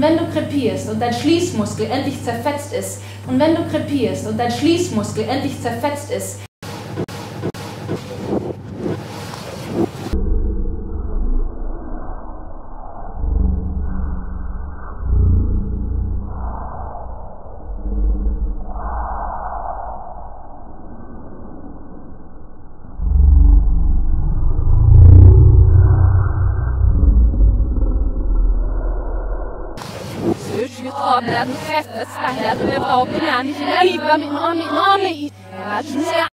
wenn du krepierst und dein Schließmuskel endlich zerfetzt ist, und wenn du krepierst und dein Schließmuskel endlich zerfetzt ist, Search you I'm.